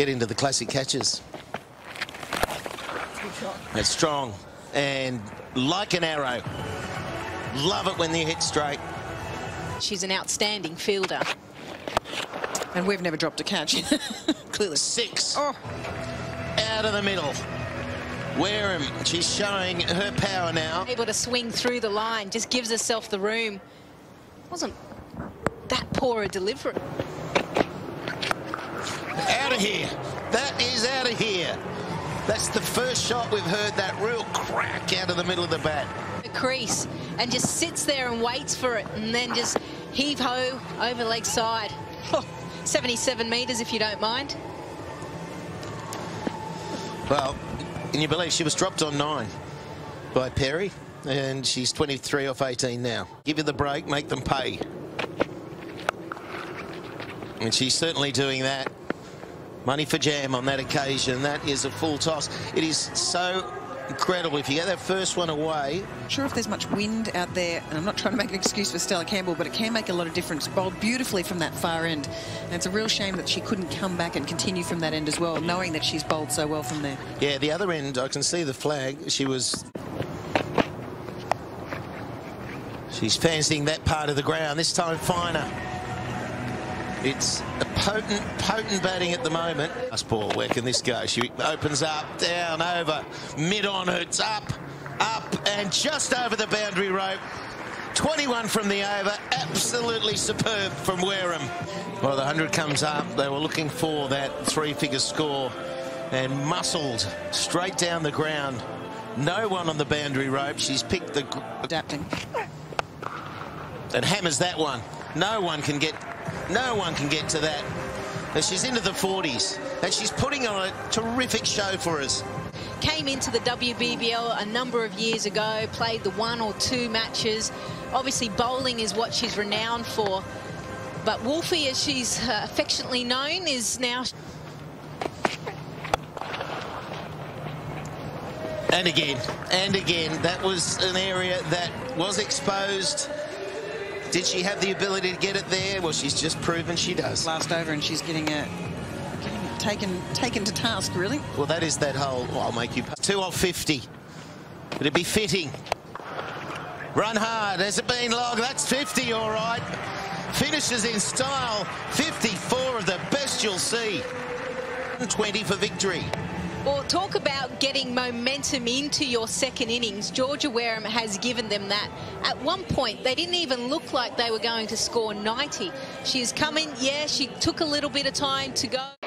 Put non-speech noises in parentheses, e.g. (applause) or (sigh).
get into the classic catches. That's strong and like an arrow. Love it when they hit straight. She's an outstanding fielder. And we've never dropped a catch. (laughs) Clearly. Six. Oh. Out of the middle. Wareham, she's showing her power now. Able to swing through the line, just gives herself the room. Wasn't that poor a delivery. Of here. That is out of here. That's the first shot we've heard that real crack out of the middle of the bat. The crease and just sits there and waits for it and then just heave-ho over leg side. Oh, (laughs) 77 metres if you don't mind. Well, can you believe she was dropped on nine by Perry? And she's 23 off 18 now. Give her the break, make them pay. And she's certainly doing that. Money for jam on that occasion. That is a full toss. It is so incredible. If you get that first one away. Sure if there's much wind out there, and I'm not trying to make an excuse for Stella Campbell, but it can make a lot of difference. Bowled beautifully from that far end. And it's a real shame that she couldn't come back and continue from that end as well, knowing that she's bowled so well from there. Yeah, the other end, I can see the flag. She was... She's fancying that part of the ground, this time finer. It's a potent, potent batting at the moment. Last ball, where can this go? She opens up, down, over, mid on, it's up, up, and just over the boundary rope. 21 from the over, absolutely superb from Wareham. Well, the 100 comes up. They were looking for that three-figure score and muscled straight down the ground. No one on the boundary rope. She's picked the... Adapting. And hammers that one. No one can get no one can get to that. And she's into the 40s. And she's putting on a terrific show for us. Came into the WBBL a number of years ago, played the one or two matches. Obviously, bowling is what she's renowned for. But Wolfie, as she's uh, affectionately known, is now... And again, and again, that was an area that was exposed did she have the ability to get it there? Well, she's just proven she does. Last over, and she's getting it getting taken taken to task, really. Well, that is that whole. Well, I'll make you two off 50. It'd be fitting. Run hard. Has it been long? That's 50, all right. Finishes in style. 54 of the best you'll see. 20 for victory. Well, talk about getting momentum into your second innings. Georgia Wareham has given them that. At one point, they didn't even look like they were going to score 90. She's coming, yeah, she took a little bit of time to go.